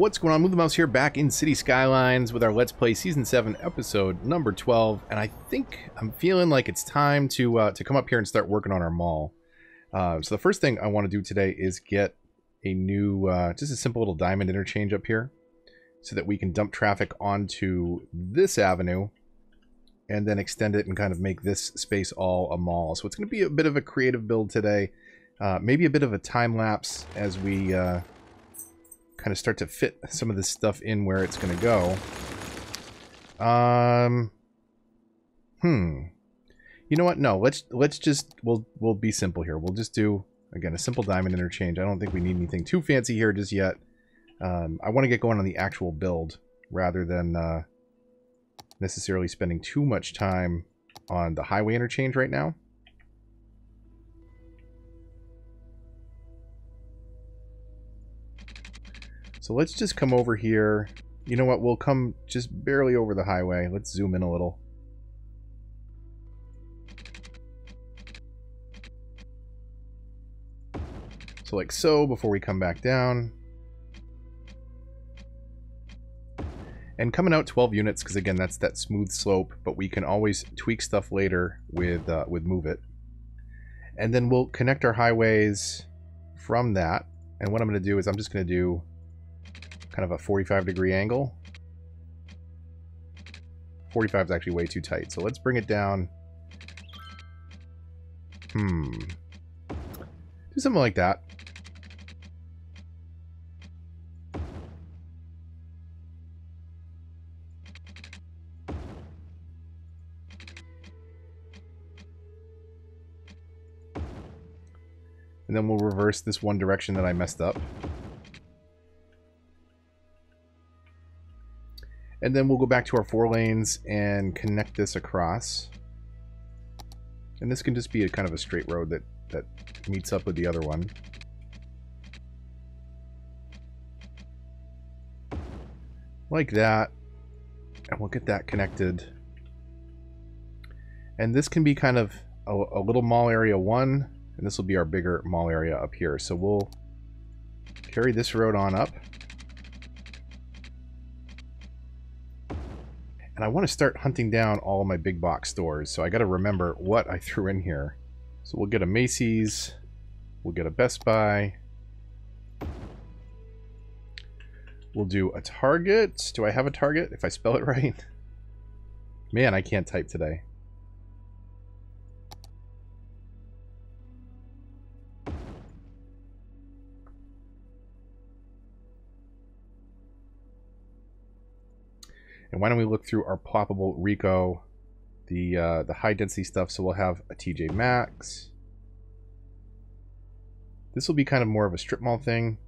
What's going on? Move the Mouse here back in Cities Skylines with our Let's Play Season 7 episode number 12. And I think I'm feeling like it's time to uh, to come up here and start working on our mall. Uh, so the first thing I want to do today is get a new, uh, just a simple little diamond interchange up here so that we can dump traffic onto this avenue and then extend it and kind of make this space all a mall. So it's going to be a bit of a creative build today. Uh, maybe a bit of a time lapse as we uh, kind of start to fit some of this stuff in where it's going to go. Um, hmm. You know what? No, let's let's just we'll we'll be simple here. We'll just do again a simple diamond interchange. I don't think we need anything too fancy here just yet. Um, I want to get going on the actual build rather than uh, necessarily spending too much time on the highway interchange right now. So let's just come over here. You know what? We'll come just barely over the highway. Let's zoom in a little. So like so before we come back down. And coming out 12 units, because again, that's that smooth slope, but we can always tweak stuff later with, uh, with Move It. And then we'll connect our highways from that. And what I'm going to do is I'm just going to do kind of a 45 degree angle. 45 is actually way too tight, so let's bring it down. Hmm. Do something like that. And then we'll reverse this one direction that I messed up. And then we'll go back to our four lanes and connect this across. And this can just be a kind of a straight road that, that meets up with the other one. Like that. And we'll get that connected. And this can be kind of a, a little mall area one and this will be our bigger mall area up here. So we'll carry this road on up. And I want to start hunting down all my big box stores. So I got to remember what I threw in here. So we'll get a Macy's. We'll get a Best Buy. We'll do a Target. Do I have a Target if I spell it right? Man, I can't type today. And why don't we look through our ploppable Rico, the uh, the high density stuff. So we'll have a TJ Maxx. This will be kind of more of a strip mall thing.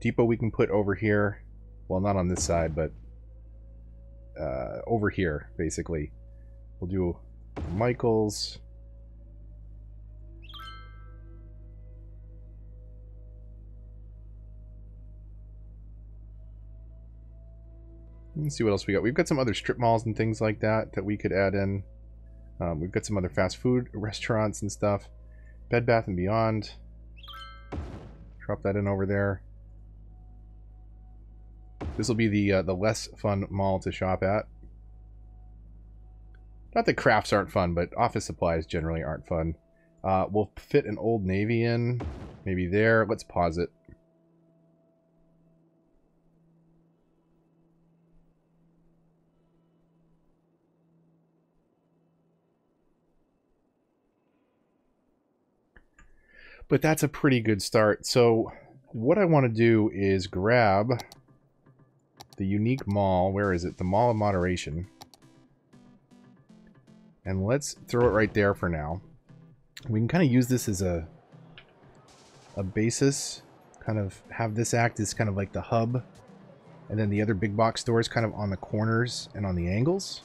Depot we can put over here. Well, not on this side, but uh, over here, basically. We'll do Michael's. Let's see what else we got. We've got some other strip malls and things like that that we could add in. Um, we've got some other fast food restaurants and stuff. Bed Bath and Beyond. Drop that in over there. This will be the uh, the less fun mall to shop at. Not that crafts aren't fun, but office supplies generally aren't fun. Uh, we'll fit an Old Navy in. Maybe there. Let's pause it. But that's a pretty good start. So what I want to do is grab the unique mall. Where is it? The Mall of Moderation. And let's throw it right there for now. We can kind of use this as a a basis. Kind of have this act as kind of like the hub. And then the other big box stores kind of on the corners and on the angles.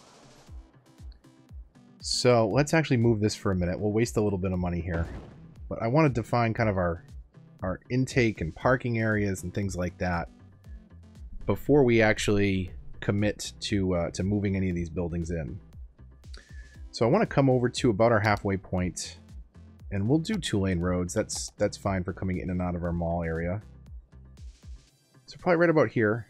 So let's actually move this for a minute. We'll waste a little bit of money here. But I want to define kind of our our intake and parking areas and things like that before we actually commit to uh, to moving any of these buildings in. So I want to come over to about our halfway point, and we'll do two lane roads. That's that's fine for coming in and out of our mall area. So probably right about here.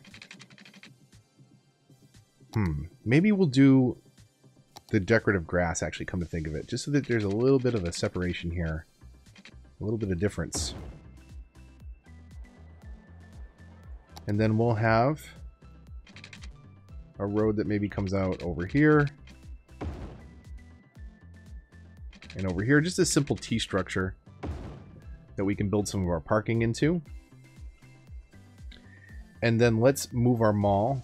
Hmm. Maybe we'll do the decorative grass, actually, come to think of it. Just so that there's a little bit of a separation here. A little bit of difference. And then we'll have a road that maybe comes out over here. And over here, just a simple T structure that we can build some of our parking into. And then let's move our mall,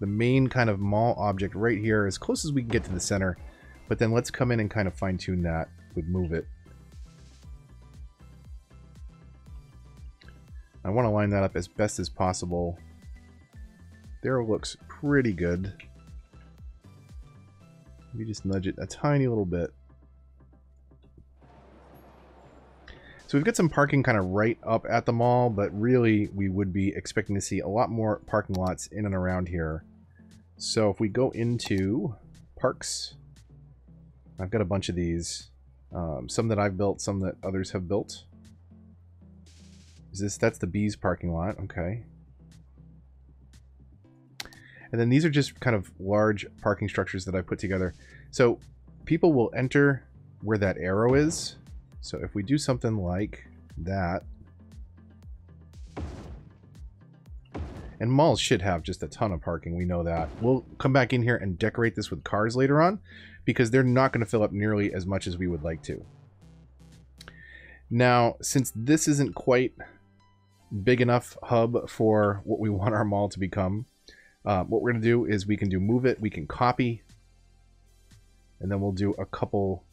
the main kind of mall object right here, as close as we can get to the center. But then let's come in and kind of fine tune that with move it. I want to line that up as best as possible. There looks pretty good. Maybe just nudge it a tiny little bit. So we've got some parking kind of right up at the mall, but really we would be expecting to see a lot more parking lots in and around here. So if we go into parks, I've got a bunch of these. Um, some that I've built, some that others have built. Is this, that's the bees parking lot, okay. And then these are just kind of large parking structures that I put together. So people will enter where that arrow is. So if we do something like that, and malls should have just a ton of parking, we know that. We'll come back in here and decorate this with cars later on, because they're not going to fill up nearly as much as we would like to. Now, since this isn't quite big enough hub for what we want our mall to become, uh, what we're going to do is we can do move it, we can copy, and then we'll do a couple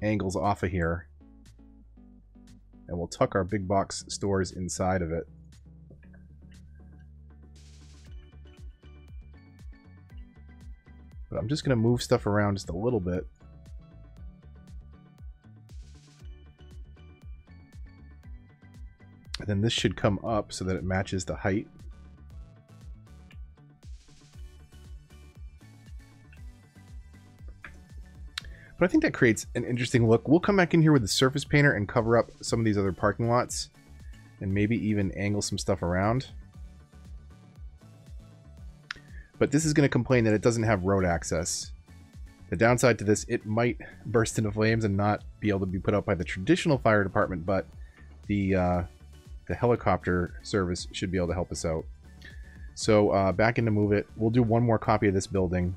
angles off of here and we'll tuck our big box stores inside of it. But I'm just going to move stuff around just a little bit. And then this should come up so that it matches the height. But I think that creates an interesting look. We'll come back in here with the surface painter and cover up some of these other parking lots. And maybe even angle some stuff around. But this is going to complain that it doesn't have road access. The downside to this, it might burst into flames and not be able to be put out by the traditional fire department, but the uh, the helicopter service should be able to help us out. So uh, back into Move It. We'll do one more copy of this building.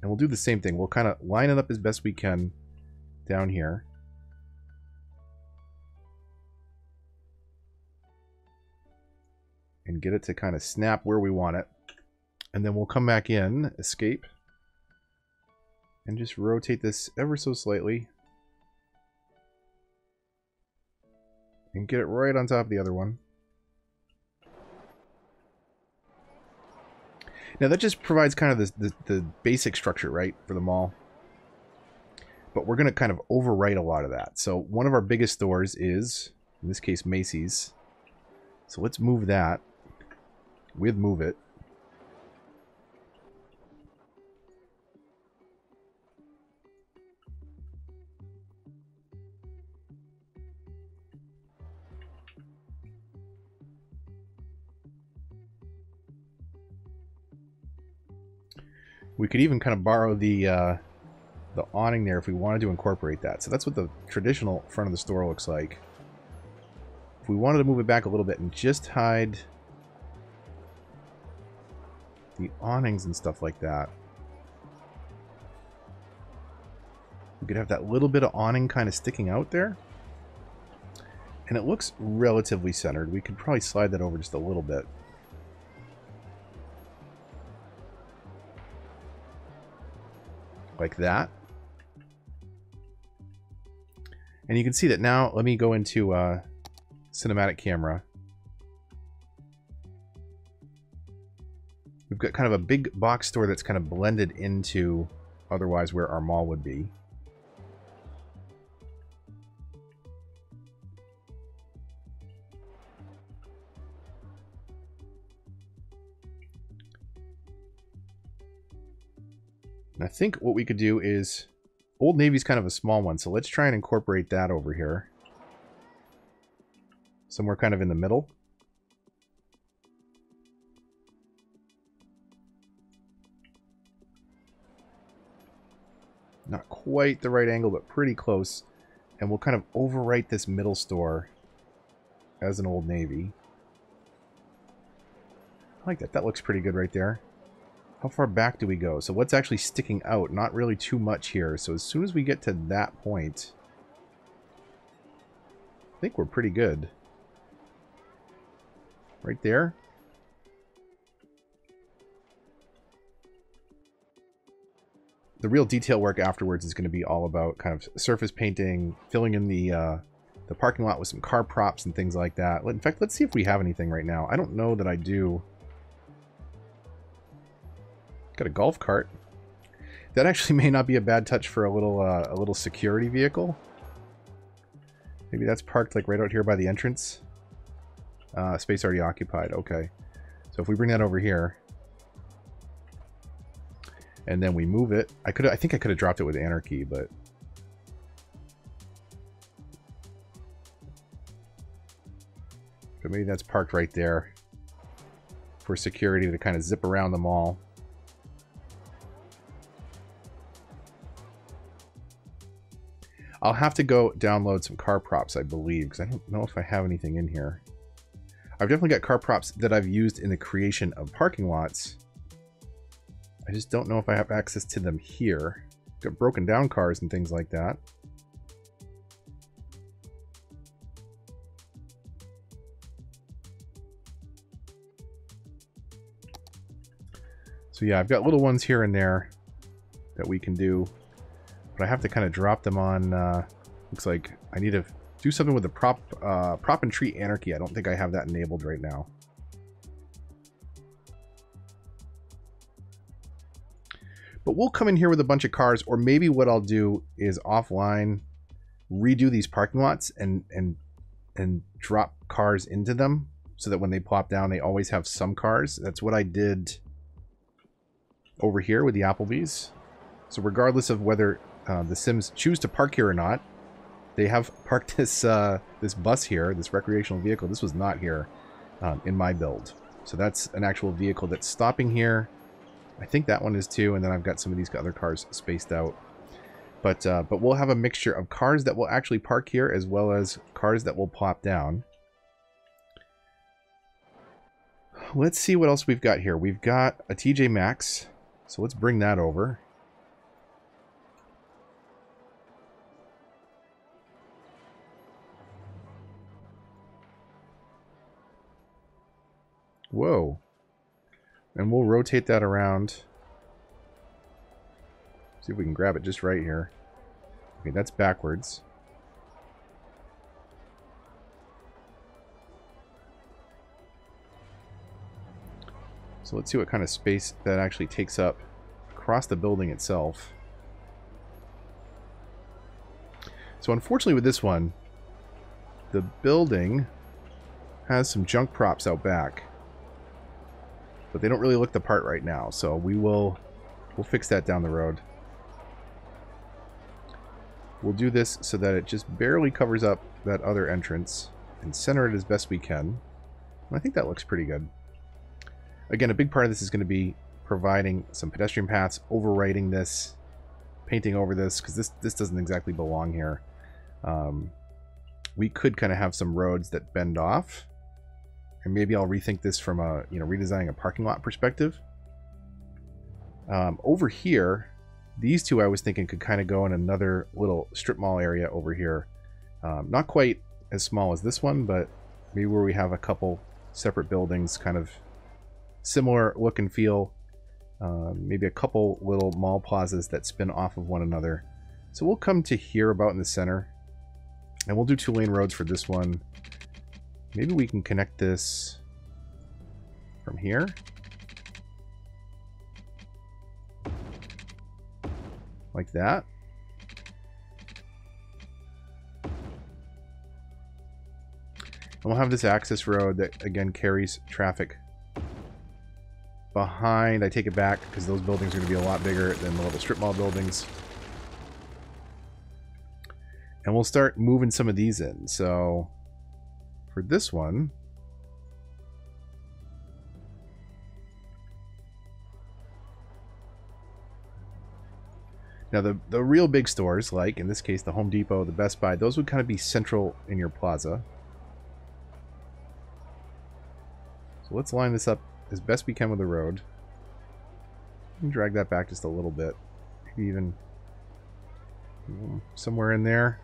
And we'll do the same thing. We'll kind of line it up as best we can down here. And get it to kind of snap where we want it. And then we'll come back in, escape, and just rotate this ever so slightly. And get it right on top of the other one. Now that just provides kind of the, the, the basic structure, right, for the mall. But we're going to kind of overwrite a lot of that. So one of our biggest stores is, in this case, Macy's. So let's move that with Move It. We could even kind of borrow the uh, the awning there if we wanted to incorporate that. So that's what the traditional front of the store looks like. If we wanted to move it back a little bit and just hide the awnings and stuff like that. We could have that little bit of awning kind of sticking out there. And it looks relatively centered. We could probably slide that over just a little bit. Like that. And you can see that now, let me go into uh, cinematic camera. We've got kind of a big box store that's kind of blended into otherwise where our mall would be. And I think what we could do is... Old Navy's kind of a small one, so let's try and incorporate that over here. Somewhere kind of in the middle. Not quite the right angle, but pretty close. And we'll kind of overwrite this middle store as an Old Navy. I like that. That looks pretty good right there. How far back do we go? So what's actually sticking out? Not really too much here. So as soon as we get to that point, I think we're pretty good. Right there. The real detail work afterwards is going to be all about kind of surface painting, filling in the uh, the parking lot with some car props and things like that. In fact, let's see if we have anything right now. I don't know that I do. Got a golf cart. That actually may not be a bad touch for a little uh, a little security vehicle. Maybe that's parked like right out here by the entrance. Uh, space already occupied. Okay. So if we bring that over here, and then we move it, I could I think I could have dropped it with anarchy, but but maybe that's parked right there for security to kind of zip around the mall. I'll have to go download some car props, I believe, because I don't know if I have anything in here. I've definitely got car props that I've used in the creation of parking lots. I just don't know if I have access to them here. Got broken down cars and things like that. So yeah, I've got little ones here and there that we can do. But I have to kind of drop them on, uh, looks like I need to do something with the prop, uh, prop and tree anarchy. I don't think I have that enabled right now. But we'll come in here with a bunch of cars, or maybe what I'll do is offline redo these parking lots and and and drop cars into them so that when they plop down, they always have some cars. That's what I did over here with the Applebee's. So regardless of whether uh, the Sims choose to park here or not. They have parked this uh, this bus here, this recreational vehicle. This was not here um, in my build. So that's an actual vehicle that's stopping here. I think that one is too, and then I've got some of these other cars spaced out. But uh, but we'll have a mixture of cars that will actually park here as well as cars that will pop down. Let's see what else we've got here. We've got a TJ Maxx. So let's bring that over. Whoa. And we'll rotate that around. See if we can grab it just right here. Okay, that's backwards. So let's see what kind of space that actually takes up across the building itself. So unfortunately with this one, the building has some junk props out back but they don't really look the part right now. So we will we'll fix that down the road. We'll do this so that it just barely covers up that other entrance and center it as best we can. And I think that looks pretty good. Again, a big part of this is going to be providing some pedestrian paths, overwriting this, painting over this, because this, this doesn't exactly belong here. Um, we could kind of have some roads that bend off and maybe I'll rethink this from a, you know, redesigning a parking lot perspective. Um, over here, these two I was thinking could kind of go in another little strip mall area over here. Um, not quite as small as this one, but maybe where we have a couple separate buildings, kind of similar look and feel. Um, maybe a couple little mall plazas that spin off of one another. So we'll come to here about in the center. And we'll do two lane roads for this one. Maybe we can connect this from here. Like that. And we'll have this access road that, again, carries traffic behind. I take it back because those buildings are going to be a lot bigger than the little strip mall buildings. And we'll start moving some of these in. So for this one, Now, the, the real big stores, like in this case the Home Depot, the Best Buy, those would kind of be central in your plaza. So let's line this up as best we can with the road. And drag that back just a little bit. Maybe even somewhere in there.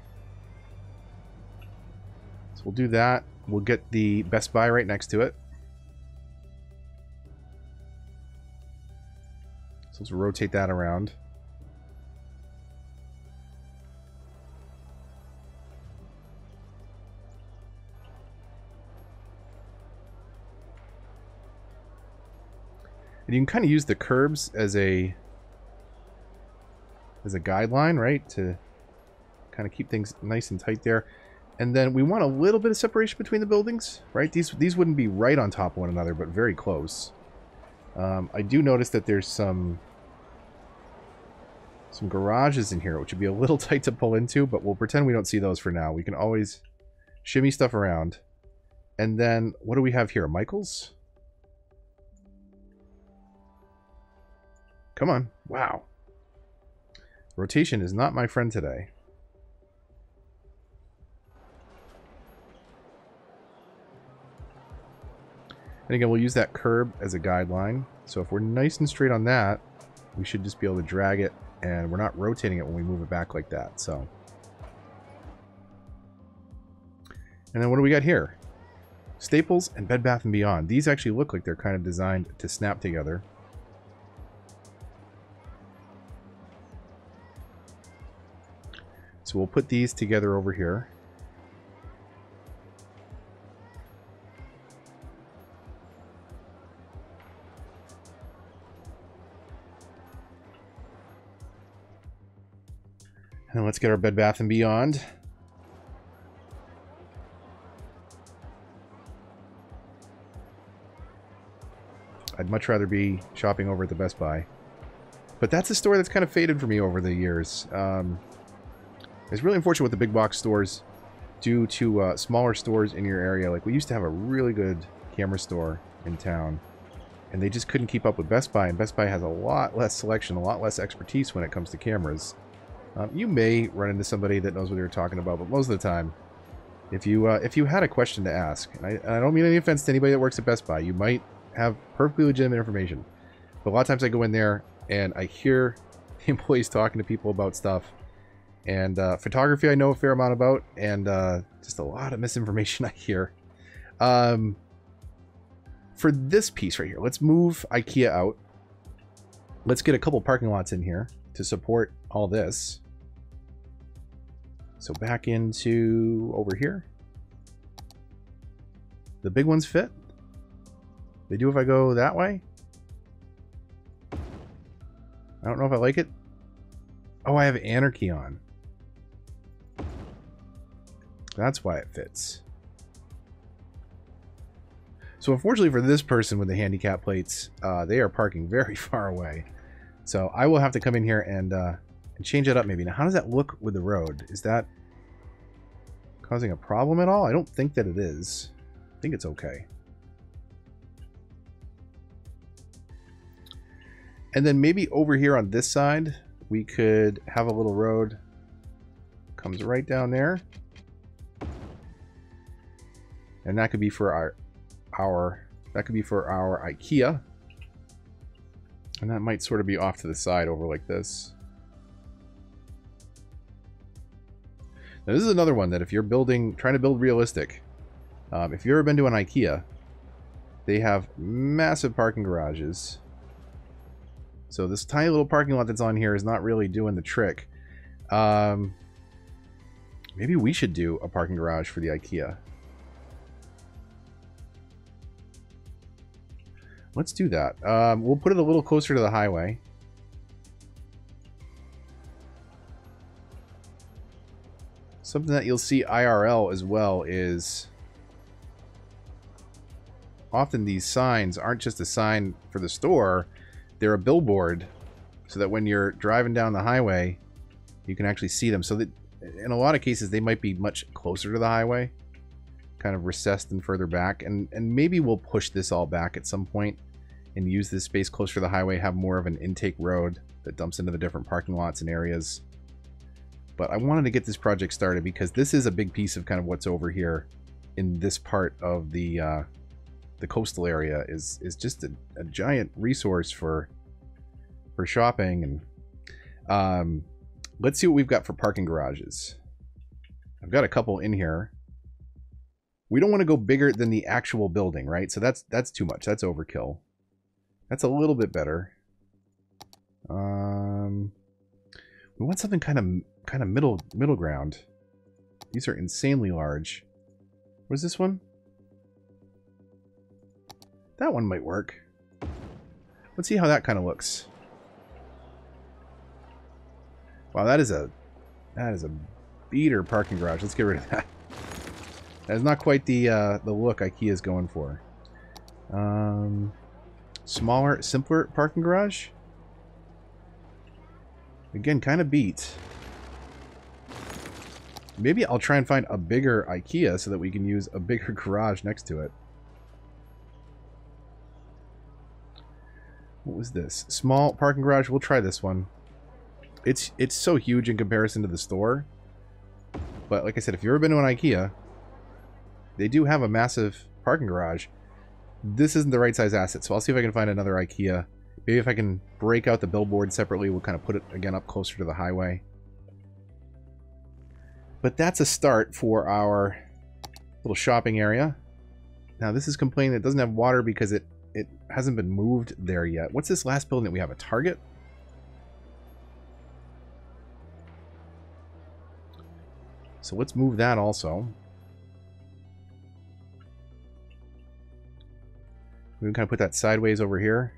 So we'll do that. We'll get the Best Buy right next to it. So let's rotate that around. And you can kind of use the curbs as a as a guideline, right? To kind of keep things nice and tight there. And then we want a little bit of separation between the buildings, right? These these wouldn't be right on top of one another, but very close. Um, I do notice that there's some some garages in here, which would be a little tight to pull into, but we'll pretend we don't see those for now. We can always shimmy stuff around. And then, what do we have here? Michael's? Come on. Wow. Rotation is not my friend today. And again, we'll use that curb as a guideline. So if we're nice and straight on that, we should just be able to drag it and we're not rotating it when we move it back like that. So, And then what do we got here? Staples and Bed Bath & Beyond. These actually look like they're kind of designed to snap together. So we'll put these together over here. And let's get our Bed Bath & Beyond. I'd much rather be shopping over at the Best Buy. But that's a store that's kind of faded for me over the years. Um, it's really unfortunate what the big box stores do to uh, smaller stores in your area. Like, we used to have a really good camera store in town, and they just couldn't keep up with Best Buy, and Best Buy has a lot less selection, a lot less expertise when it comes to cameras. Um, you may run into somebody that knows what you're talking about, but most of the time, if you uh, if you had a question to ask, and I, and I don't mean any offense to anybody that works at Best Buy, you might have perfectly legitimate information. But a lot of times I go in there and I hear the employees talking to people about stuff, and uh, photography I know a fair amount about, and uh, just a lot of misinformation I hear. Um, for this piece right here, let's move IKEA out. Let's get a couple parking lots in here to support all this. So back into over here. The big ones fit. They do if I go that way. I don't know if I like it. Oh, I have anarchy on. That's why it fits. So unfortunately for this person with the handicap plates, uh, they are parking very far away. So I will have to come in here and, uh, and change it up maybe. Now, how does that look with the road? Is that causing a problem at all? I don't think that it is. I think it's okay. And then maybe over here on this side, we could have a little road. Comes right down there. And that could be for our, our that could be for our IKEA. And that might sort of be off to the side over like this. Now this is another one that if you're building, trying to build realistic, um, if you've ever been to an IKEA, they have massive parking garages. So this tiny little parking lot that's on here is not really doing the trick. Um, maybe we should do a parking garage for the IKEA. Let's do that. Um, we'll put it a little closer to the highway. Something that you'll see IRL as well is often these signs aren't just a sign for the store, they're a billboard so that when you're driving down the highway, you can actually see them. So that in a lot of cases, they might be much closer to the highway, kind of recessed and further back. And, and maybe we'll push this all back at some point and use this space closer to the highway, have more of an intake road that dumps into the different parking lots and areas. But I wanted to get this project started because this is a big piece of kind of what's over here in this part of the uh, the coastal area is is just a, a giant resource for for shopping and um, let's see what we've got for parking garages. I've got a couple in here. We don't want to go bigger than the actual building, right? So that's that's too much. That's overkill. That's a little bit better. Um, we want something kind of kind of middle middle ground. These are insanely large. What's this one? That one might work. Let's see how that kind of looks. Wow, that is a that is a beater parking garage. Let's get rid of that. That is not quite the uh, the look IKEA is going for. Um, smaller, simpler parking garage. Again, kind of beat. Maybe I'll try and find a bigger IKEA so that we can use a bigger garage next to it. What was this? Small parking garage. We'll try this one. It's it's so huge in comparison to the store. But like I said, if you've ever been to an IKEA, they do have a massive parking garage. This isn't the right size asset, so I'll see if I can find another IKEA. Maybe if I can break out the billboard separately, we'll kind of put it again up closer to the highway. But that's a start for our little shopping area. Now this is complaining it doesn't have water because it, it hasn't been moved there yet. What's this last building that we have? A Target? So let's move that also. We can kind of put that sideways over here.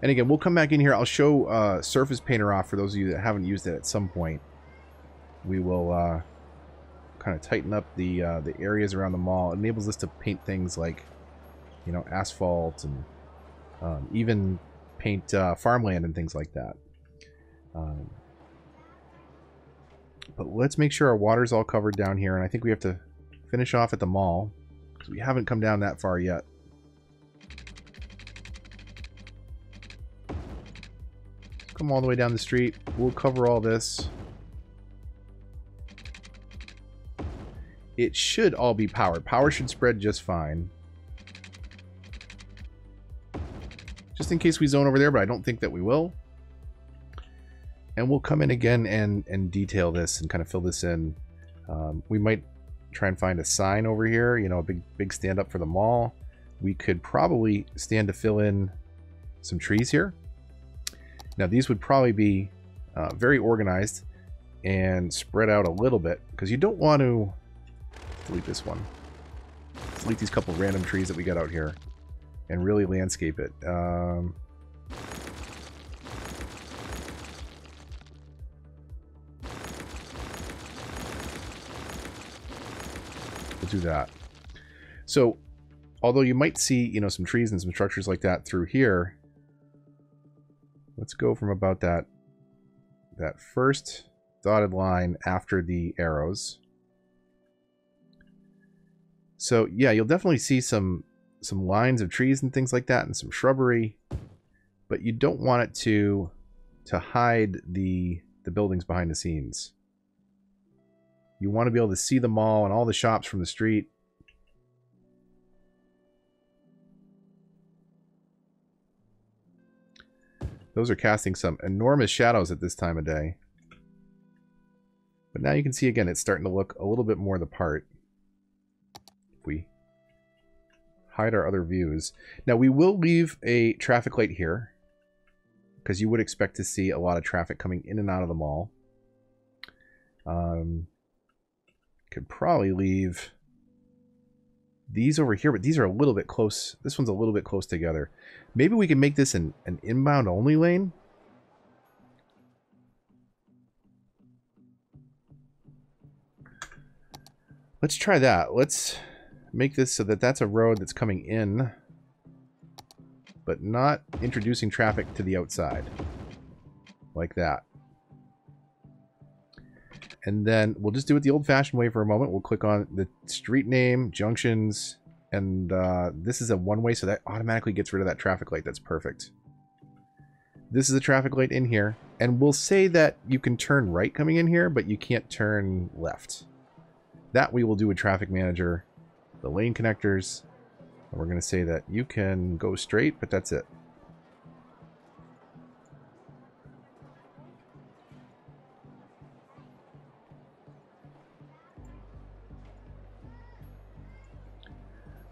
And again, we'll come back in here. I'll show uh, Surface Painter off for those of you that haven't used it at some point. We will uh, kind of tighten up the uh, the areas around the mall. It enables us to paint things like, you know, asphalt and um, even paint uh, farmland and things like that. Um, but let's make sure our water's all covered down here. And I think we have to finish off at the mall. Because we haven't come down that far yet. Come all the way down the street. We'll cover all this. It should all be powered. Power should spread just fine. Just in case we zone over there, but I don't think that we will. And we'll come in again and, and detail this and kind of fill this in. Um, we might try and find a sign over here, you know, a big, big stand up for the mall. We could probably stand to fill in some trees here. Now these would probably be uh, very organized and spread out a little bit because you don't want to delete this one. Delete these couple random trees that we got out here and really landscape it. Um, we'll do that. So, although you might see, you know, some trees and some structures like that through here, let's go from about that that first dotted line after the arrows. So yeah, you'll definitely see some some lines of trees and things like that and some shrubbery, but you don't want it to to hide the the buildings behind the scenes. You want to be able to see the mall and all the shops from the street. Those are casting some enormous shadows at this time of day. But now you can see again, it's starting to look a little bit more the part. If we hide our other views. Now we will leave a traffic light here because you would expect to see a lot of traffic coming in and out of the mall. Um, could probably leave these over here, but these are a little bit close. This one's a little bit close together. Maybe we can make this an, an inbound only lane. Let's try that. Let's make this so that that's a road that's coming in, but not introducing traffic to the outside. Like that. And then we'll just do it the old-fashioned way for a moment. We'll click on the street name, junctions, and uh, this is a one-way, so that automatically gets rid of that traffic light. That's perfect. This is a traffic light in here, and we'll say that you can turn right coming in here, but you can't turn left. That we will do with Traffic Manager, the lane connectors, and we're going to say that you can go straight, but that's it.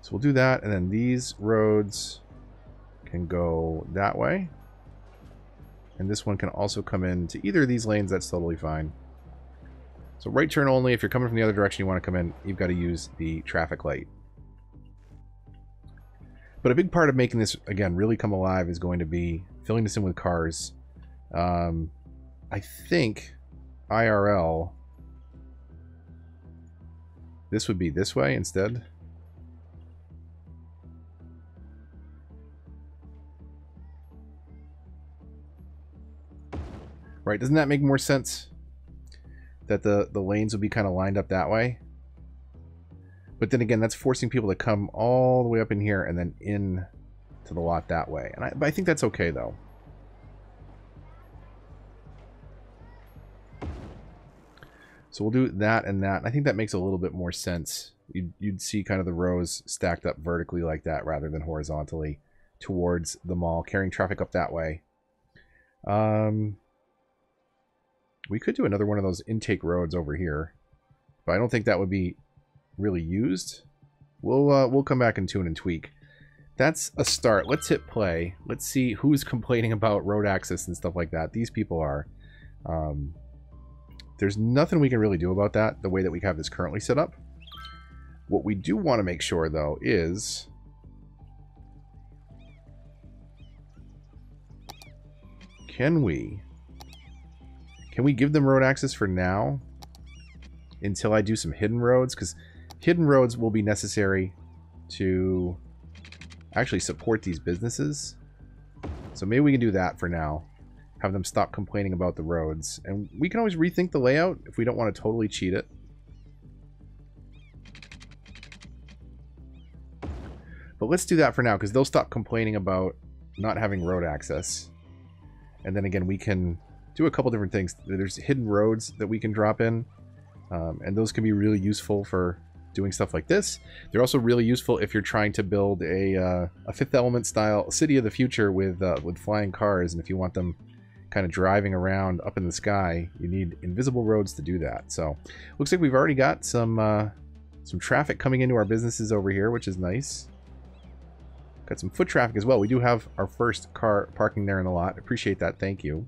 So we'll do that, and then these roads can go that way. And this one can also come into either of these lanes, that's totally fine. So right turn only, if you're coming from the other direction you want to come in, you've got to use the traffic light. But a big part of making this, again, really come alive is going to be filling this in with cars. Um, I think IRL, this would be this way instead. Right, doesn't that make more sense? That the, the lanes would be kind of lined up that way? But then again, that's forcing people to come all the way up in here and then in to the lot that way. And I, I think that's okay, though. So we'll do that and that. I think that makes a little bit more sense. You'd, you'd see kind of the rows stacked up vertically like that rather than horizontally towards the mall, carrying traffic up that way. Um, we could do another one of those intake roads over here. But I don't think that would be really used. We'll, uh, we'll come back and tune and tweak. That's a start. Let's hit play. Let's see who's complaining about road access and stuff like that. These people are. Um, there's nothing we can really do about that, the way that we have this currently set up. What we do want to make sure, though, is... Can we can we give them road access for now? Until I do some hidden roads? Because hidden roads will be necessary to actually support these businesses. So maybe we can do that for now. Have them stop complaining about the roads. And we can always rethink the layout if we don't want to totally cheat it. But let's do that for now because they'll stop complaining about not having road access. And then again, we can do a couple different things. There's hidden roads that we can drop in, um, and those can be really useful for doing stuff like this. They're also really useful if you're trying to build a, uh, a Fifth Element style city of the future with, uh, with flying cars, and if you want them kind of driving around up in the sky, you need invisible roads to do that. So, looks like we've already got some, uh, some traffic coming into our businesses over here, which is nice. Got some foot traffic as well. We do have our first car parking there in the lot. Appreciate that. Thank you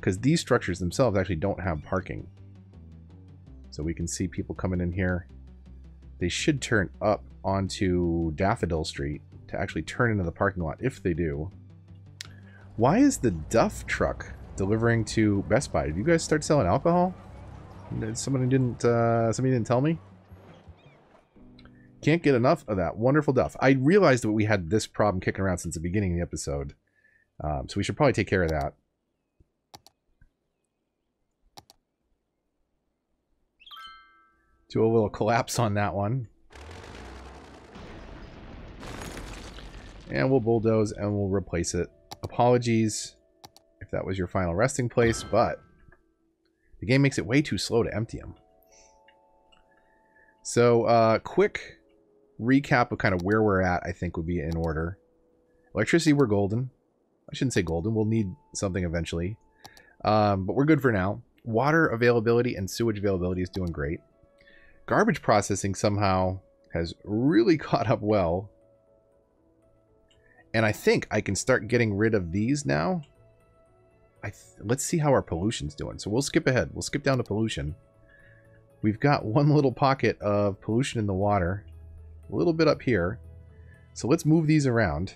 because these structures themselves actually don't have parking. So we can see people coming in here. They should turn up onto Daffodil Street to actually turn into the parking lot, if they do. Why is the Duff truck delivering to Best Buy? Did you guys start selling alcohol? Somebody didn't, uh, somebody didn't tell me? Can't get enough of that wonderful Duff. I realized that we had this problem kicking around since the beginning of the episode. Um, so we should probably take care of that. Do a little collapse on that one. And we'll bulldoze and we'll replace it. Apologies if that was your final resting place, but the game makes it way too slow to empty them. So, uh, quick recap of kind of where we're at, I think would be in order. Electricity, we're golden. I shouldn't say golden. We'll need something eventually. Um, but we're good for now. Water availability and sewage availability is doing great. Garbage processing somehow has really caught up well. And I think I can start getting rid of these now. I let's see how our pollution's doing. So we'll skip ahead. We'll skip down to pollution. We've got one little pocket of pollution in the water. A little bit up here. So let's move these around.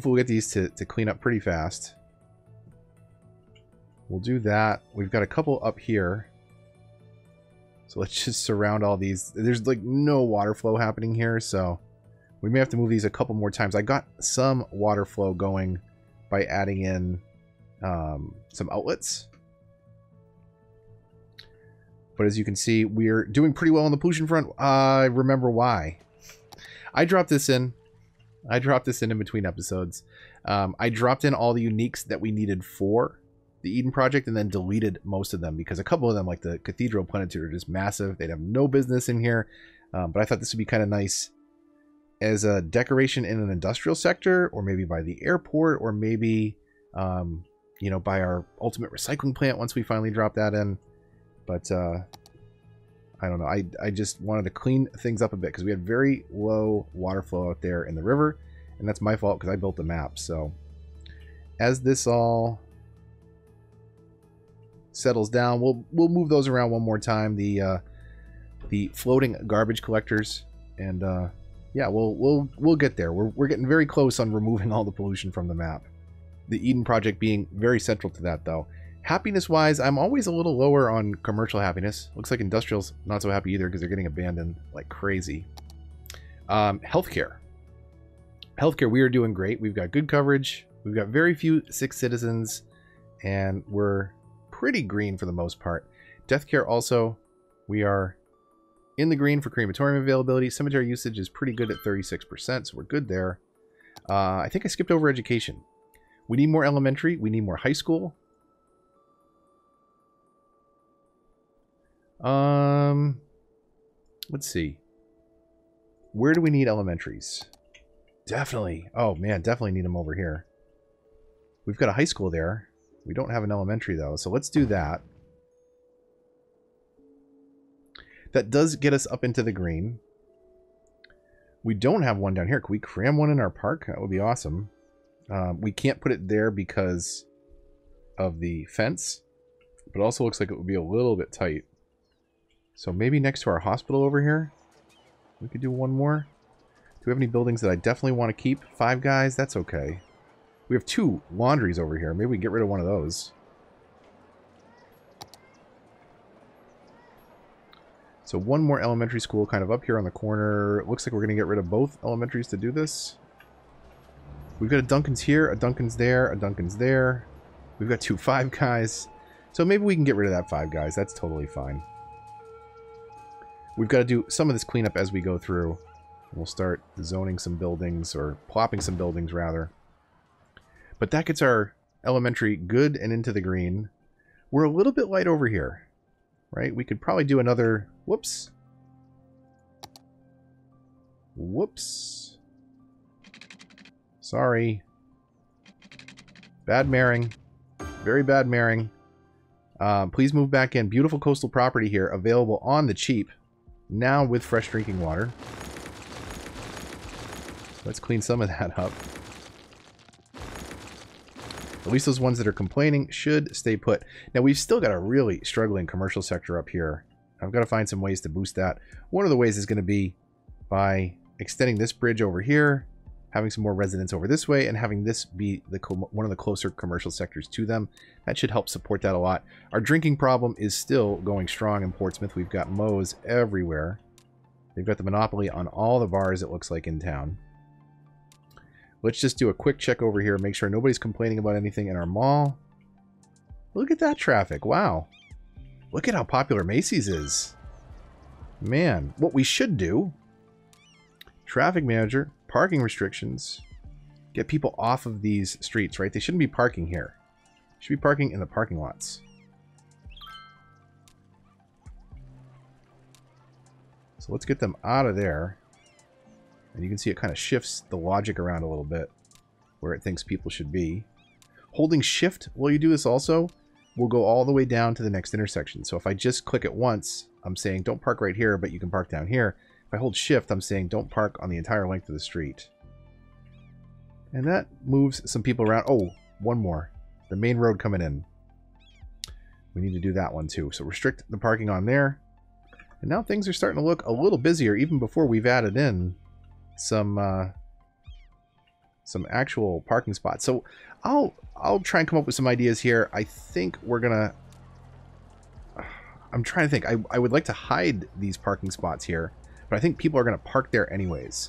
Hopefully we'll get these to, to clean up pretty fast. We'll do that. We've got a couple up here. So let's just surround all these. There's like no water flow happening here, so We may have to move these a couple more times. I got some water flow going by adding in um, some outlets. But as you can see, we're doing pretty well on the pollution front. I remember why. I dropped this in. I dropped this in in between episodes. Um, I dropped in all the uniques that we needed for the Eden Project and then deleted most of them because a couple of them, like the Cathedral Plenitude, are just massive. They'd have no business in here. Um, but I thought this would be kind of nice as a decoration in an industrial sector or maybe by the airport or maybe, um, you know, by our ultimate recycling plant once we finally drop that in. But uh, I don't know. I, I just wanted to clean things up a bit because we had very low water flow out there in the river. And that's my fault because I built the map. So as this all settles down, we'll we'll move those around one more time. The uh, the floating garbage collectors, and uh, yeah, we'll we'll we'll get there. We're we're getting very close on removing all the pollution from the map. The Eden project being very central to that, though. Happiness wise, I'm always a little lower on commercial happiness. Looks like industrial's not so happy either because they're getting abandoned like crazy. Um, healthcare. Healthcare, we are doing great. We've got good coverage. We've got very few sick citizens, and we're pretty green for the most part. Death care also, we are in the green for crematorium availability. Cemetery usage is pretty good at 36%, so we're good there. Uh, I think I skipped over education. We need more elementary. We need more high school. Um, let's see. Where do we need elementaries? Definitely. Oh, man, definitely need them over here. We've got a high school there. We don't have an elementary, though, so let's do that. That does get us up into the green. We don't have one down here. Can we cram one in our park? That would be awesome. Um, we can't put it there because of the fence, but also looks like it would be a little bit tight. So maybe next to our hospital over here, we could do one more. Do we have any buildings that I definitely want to keep? Five guys? That's okay. We have two laundries over here. Maybe we can get rid of one of those. So one more elementary school kind of up here on the corner. It looks like we're going to get rid of both elementaries to do this. We've got a Dunkin's here, a Dunkin's there, a Dunkin's there. We've got two five guys. So maybe we can get rid of that five guys. That's totally fine. We've got to do some of this cleanup as we go through. We'll start zoning some buildings, or plopping some buildings, rather. But that gets our elementary good and into the green. We're a little bit light over here right? We could probably do another... Whoops. Whoops. Sorry. Bad maring. Very bad maring. Um, please move back in. Beautiful coastal property here, available on the cheap. Now with fresh drinking water. Let's clean some of that up. At least those ones that are complaining should stay put. Now, we've still got a really struggling commercial sector up here. I've got to find some ways to boost that. One of the ways is going to be by extending this bridge over here, having some more residents over this way, and having this be the one of the closer commercial sectors to them. That should help support that a lot. Our drinking problem is still going strong in Portsmouth. We've got Moe's everywhere. They've got the monopoly on all the bars, it looks like, in town. Let's just do a quick check over here, make sure nobody's complaining about anything in our mall. Look at that traffic. Wow. Look at how popular Macy's is. Man, what we should do, traffic manager, parking restrictions, get people off of these streets, right? They shouldn't be parking here. should be parking in the parking lots. So let's get them out of there. And you can see it kind of shifts the logic around a little bit where it thinks people should be. Holding shift while you do this also will go all the way down to the next intersection. So if I just click it once, I'm saying don't park right here, but you can park down here. If I hold shift, I'm saying don't park on the entire length of the street. And that moves some people around. Oh, one more. The main road coming in. We need to do that one too. So restrict the parking on there. And now things are starting to look a little busier even before we've added in some uh, some actual parking spots. So I'll I'll try and come up with some ideas here. I think we're gonna. I'm trying to think. I I would like to hide these parking spots here, but I think people are gonna park there anyways.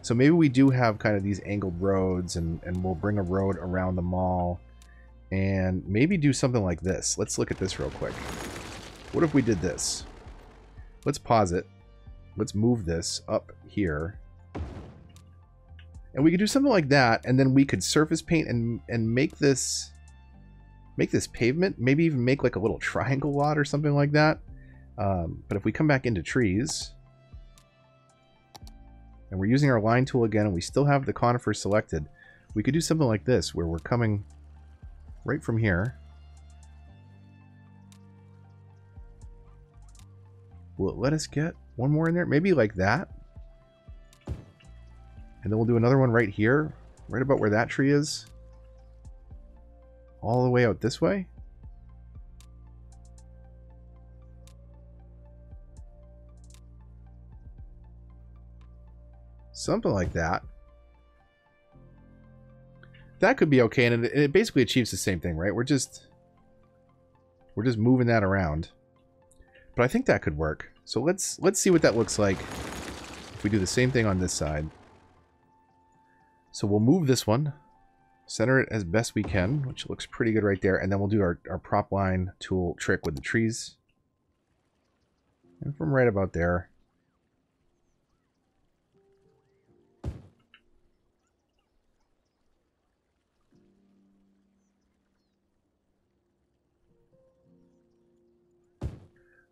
So maybe we do have kind of these angled roads and, and we'll bring a road around the mall and maybe do something like this. Let's look at this real quick. What if we did this? Let's pause it. Let's move this up here. And we could do something like that, and then we could surface paint and and make this make this pavement, maybe even make like a little triangle lot or something like that. Um, but if we come back into trees, and we're using our line tool again, and we still have the conifer selected, we could do something like this, where we're coming right from here. Will it let us get one more in there? Maybe like that. And then we'll do another one right here, right about where that tree is. All the way out this way. Something like that. That could be okay, and it, basically achieves the same thing, right? We're just... We're just moving that around. But I think that could work. So let's let's see what that looks like if we do the same thing on this side. So we'll move this one, center it as best we can, which looks pretty good right there, and then we'll do our, our prop line tool trick with the trees. And from right about there,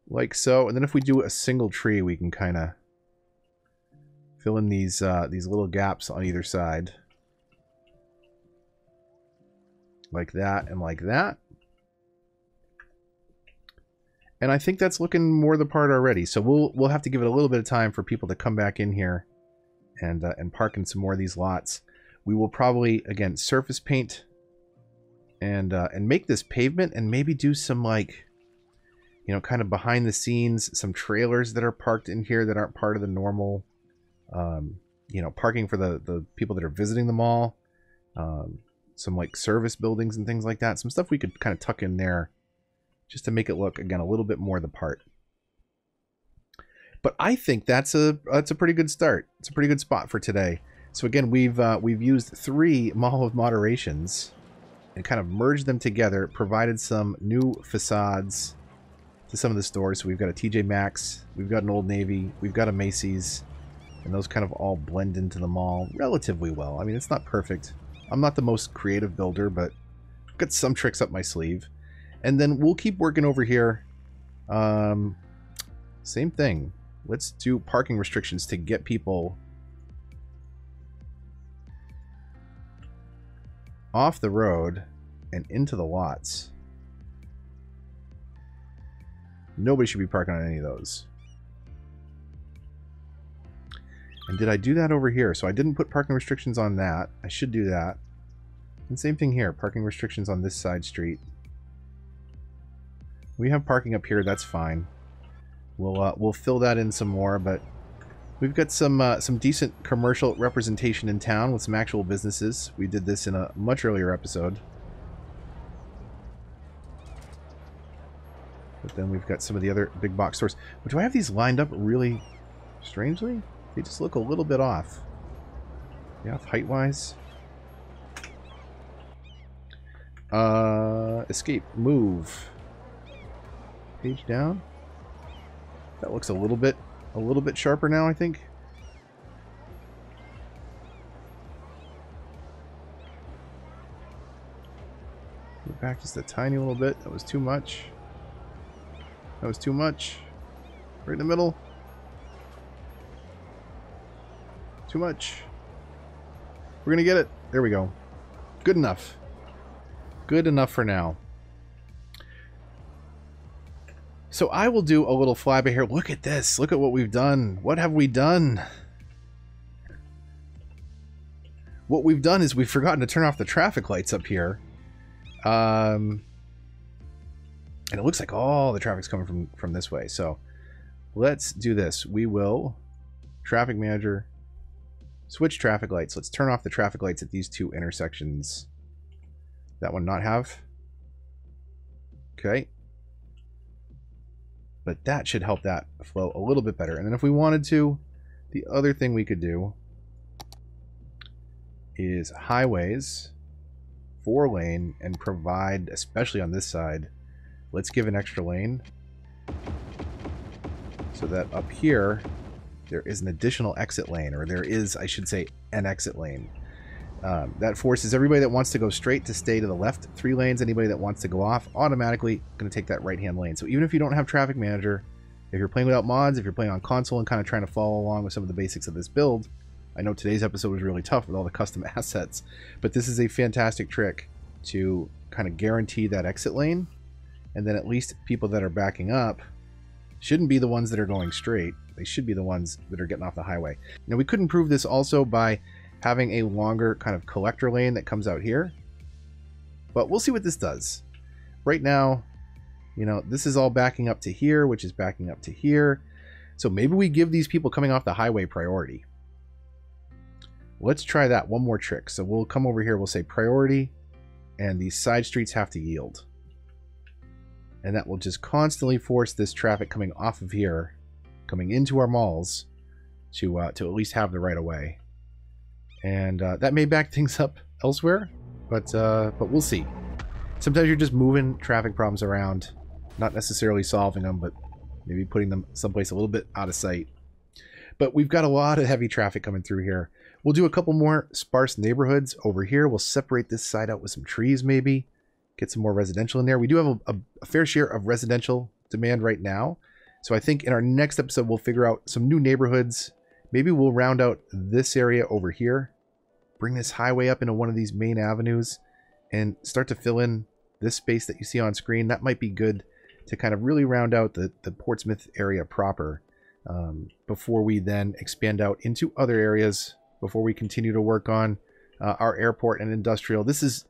like so. And then if we do a single tree, we can kind of fill in these uh, these little gaps on either side. Like that and like that. And I think that's looking more the part already. So we'll we'll have to give it a little bit of time for people to come back in here and uh, and park in some more of these lots. We will probably again surface paint and uh, and make this pavement and maybe do some like you know, kind of behind the scenes, some trailers that are parked in here that aren't part of the normal, um, you know, parking for the, the people that are visiting the mall. Um, some like service buildings and things like that. Some stuff we could kind of tuck in there just to make it look, again, a little bit more the part. But I think that's a that's a pretty good start. It's a pretty good spot for today. So again, we've uh, we've used three Mall of Moderations and kind of merged them together, provided some new facades to some of the stores. So we've got a TJ Maxx, we've got an Old Navy, we've got a Macy's, and those kind of all blend into the mall relatively well. I mean, it's not perfect. I'm not the most creative builder, but I've got some tricks up my sleeve. And then we'll keep working over here. Um, same thing. Let's do parking restrictions to get people off the road and into the lots. Nobody should be parking on any of those. And did I do that over here? So I didn't put parking restrictions on that. I should do that. And same thing here. Parking restrictions on this side street. We have parking up here. That's fine. We'll uh, we'll fill that in some more, but we've got some uh, some decent commercial representation in town with some actual businesses. We did this in a much earlier episode. But then we've got some of the other big box stores. But do I have these lined up really strangely? They just look a little bit off. Yeah, height-wise. Uh, escape, move. Page down. That looks a little bit, a little bit sharper now, I think. back just a tiny little bit. That was too much. That was too much. Right in the middle. Too much. We're going to get it. There we go. Good enough. Good enough for now. So I will do a little flyby here. Look at this. Look at what we've done. What have we done? What we've done is we've forgotten to turn off the traffic lights up here. Um, and it looks like all the traffic's coming from, from this way. So let's do this. We will traffic manager, switch traffic lights. Let's turn off the traffic lights at these two intersections. That one not have. Okay. But that should help that flow a little bit better. And then if we wanted to, the other thing we could do is highways, four lane, and provide, especially on this side, let's give an extra lane so that up here there is an additional exit lane, or there is, I should say, an exit lane. Um, that forces everybody that wants to go straight to stay to the left three lanes. Anybody that wants to go off automatically going to take that right hand lane. So even if you don't have Traffic Manager, if you're playing without mods, if you're playing on console and kind of trying to follow along with some of the basics of this build, I know today's episode was really tough with all the custom assets, but this is a fantastic trick to kind of guarantee that exit lane. And then at least people that are backing up shouldn't be the ones that are going straight. They should be the ones that are getting off the highway. Now we could improve this also by having a longer kind of collector lane that comes out here. But we'll see what this does. Right now, you know, this is all backing up to here, which is backing up to here. So maybe we give these people coming off the highway priority. Let's try that one more trick. So we'll come over here, we'll say priority, and these side streets have to yield. And that will just constantly force this traffic coming off of here, coming into our malls, to uh, to at least have the right of way and uh, that may back things up elsewhere, but uh, but we'll see. Sometimes you're just moving traffic problems around, not necessarily solving them, but maybe putting them someplace a little bit out of sight. But we've got a lot of heavy traffic coming through here. We'll do a couple more sparse neighborhoods over here. We'll separate this side out with some trees maybe, get some more residential in there. We do have a, a, fair share of residential demand right now. So I think in our next episode, we'll figure out some new neighborhoods Maybe we'll round out this area over here, bring this highway up into one of these main avenues, and start to fill in this space that you see on screen. That might be good to kind of really round out the, the Portsmouth area proper um, before we then expand out into other areas, before we continue to work on uh, our airport and industrial. This is,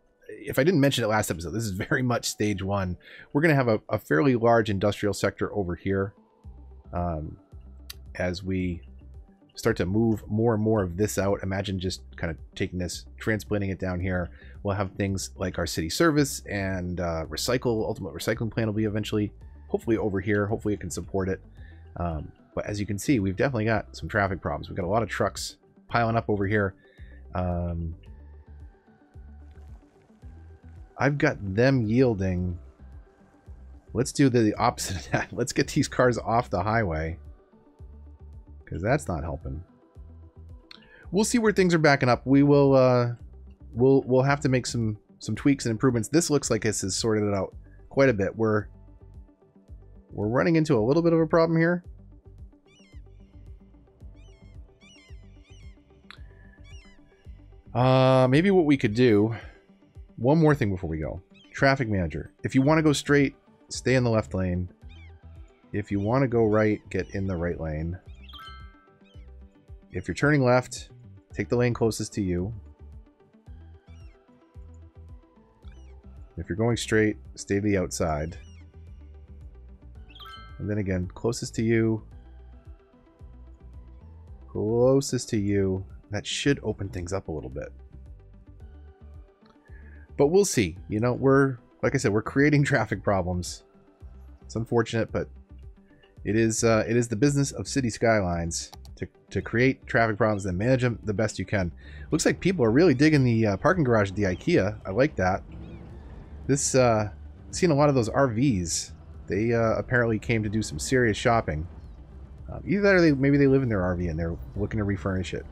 if I didn't mention it last episode, this is very much stage one. We're going to have a, a, fairly large industrial sector over here um, as we start to move more and more of this out. Imagine just kind of taking this, transplanting it down here. We'll have things like our city service and uh, recycle. Ultimate recycling plan will be eventually, hopefully over here. Hopefully it can support it. Um, but as you can see, we've definitely got some traffic problems. We've got a lot of trucks piling up over here. Um, I've got them yielding. Let's do the opposite of that. Let's get these cars off the highway because that's not helping. We'll see where things are backing up. We will, uh, we'll, we'll have to make some, some tweaks and improvements. This looks like this has sorted it out quite a bit. We're, we're running into a little bit of a problem here. Uh, maybe what we could do, one more thing before we go. Traffic manager. If you want to go straight, stay in the left lane. If you want to go right, get in the right lane. If you're turning left, take the lane closest to you. If you're going straight, stay to the outside. And then again, closest to you. Closest to you. That should open things up a little bit. But we'll see. You know, we're, like I said, we're creating traffic problems. It's unfortunate, but it is, uh, it is the business of city skylines to, to create traffic problems and manage them the best you can. Looks like people are really digging the uh, parking garage at the IKEA. I like that. This, uh, seen a lot of those RVs. They uh, apparently came to do some serious shopping. Um, either they, maybe they live in their RV and they're looking to refurnish it.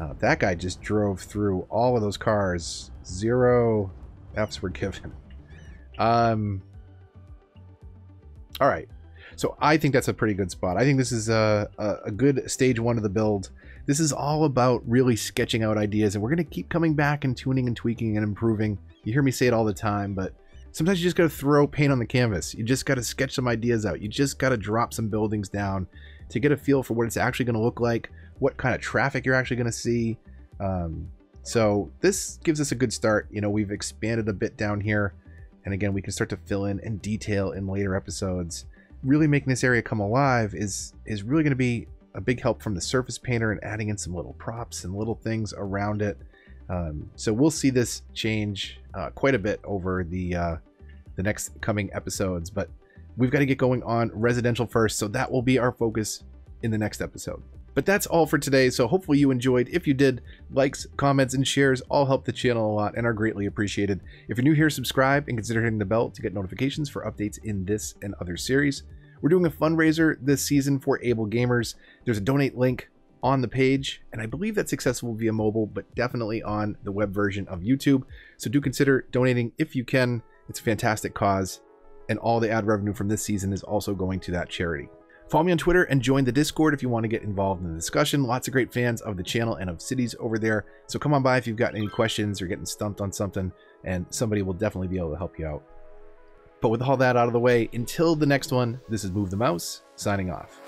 Uh, that guy just drove through all of those cars. Zero Fs were given. Um, all right. So I think that's a pretty good spot. I think this is a, a, a good stage one of the build. This is all about really sketching out ideas, and we're going to keep coming back and tuning and tweaking and improving. You hear me say it all the time, but sometimes you just got to throw paint on the canvas. You just got to sketch some ideas out. You just got to drop some buildings down to get a feel for what it's actually going to look like, what kind of traffic you're actually going to see. Um, so this gives us a good start. You know, we've expanded a bit down here. And again, we can start to fill in and detail in later episodes really making this area come alive is is really going to be a big help from the surface painter and adding in some little props and little things around it. Um, so we'll see this change uh, quite a bit over the uh, the next coming episodes, but we've got to get going on residential first, so that will be our focus in the next episode. But that's all for today, so hopefully you enjoyed. If you did, likes, comments, and shares all help the channel a lot and are greatly appreciated. If you're new here, subscribe and consider hitting the bell to get notifications for updates in this and other series. We're doing a fundraiser this season for AbleGamers. There's a donate link on the page, and I believe that's accessible via mobile, but definitely on the web version of YouTube. So do consider donating if you can. It's a fantastic cause, and all the ad revenue from this season is also going to that charity. Follow me on Twitter and join the Discord if you want to get involved in the discussion. Lots of great fans of the channel and of cities over there. So come on by if you've got any questions or getting stumped on something, and somebody will definitely be able to help you out. But with all that out of the way, until the next one, this is Move the Mouse, signing off.